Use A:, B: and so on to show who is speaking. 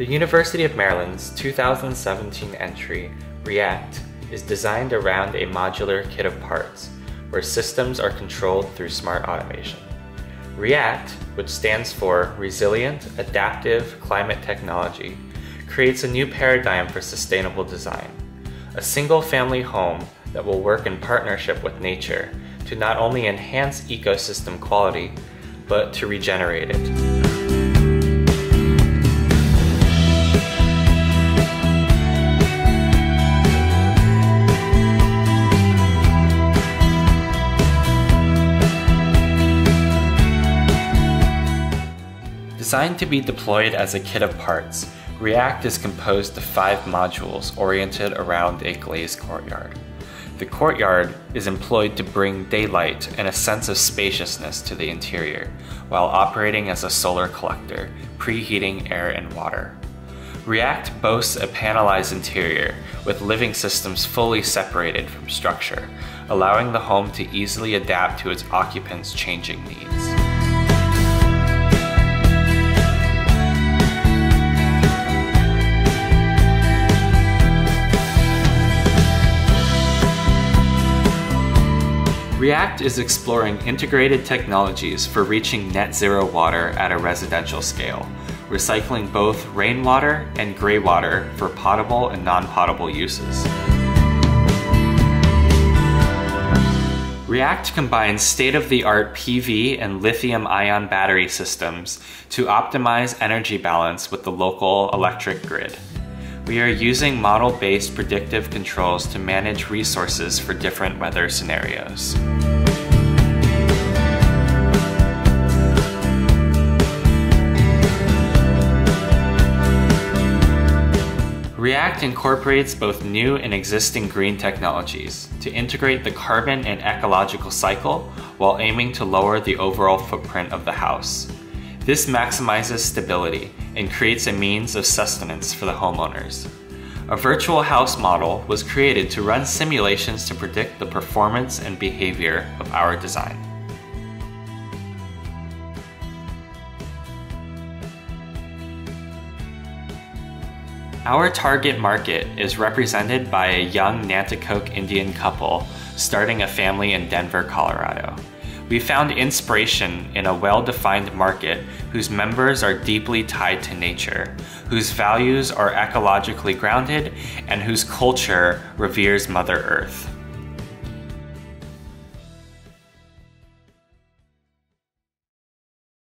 A: The University of Maryland's 2017 entry, React, is designed around a modular kit of parts, where systems are controlled through smart automation. REACT, which stands for Resilient Adaptive Climate Technology, creates a new paradigm for sustainable design. A single family home that will work in partnership with nature to not only enhance ecosystem quality, but to regenerate it. Designed to be deployed as a kit of parts, React is composed of five modules oriented around a glazed courtyard. The courtyard is employed to bring daylight and a sense of spaciousness to the interior, while operating as a solar collector, preheating air and water. React boasts a panelized interior with living systems fully separated from structure, allowing the home to easily adapt to its occupants' changing needs. React is exploring integrated technologies for reaching net zero water at a residential scale, recycling both rainwater and gray water for potable and non-potable uses. React combines state-of-the-art PV and lithium-ion battery systems to optimize energy balance with the local electric grid. We are using model-based predictive controls to manage resources for different weather scenarios. React incorporates both new and existing green technologies to integrate the carbon and ecological cycle while aiming to lower the overall footprint of the house. This maximizes stability and creates a means of sustenance for the homeowners. A virtual house model was created to run simulations to predict the performance and behavior of our design. Our target market is represented by a young Nanticoke Indian couple starting a family in Denver, Colorado. We found inspiration in a well-defined market whose members are deeply tied to nature, whose values are ecologically grounded, and whose culture reveres Mother Earth.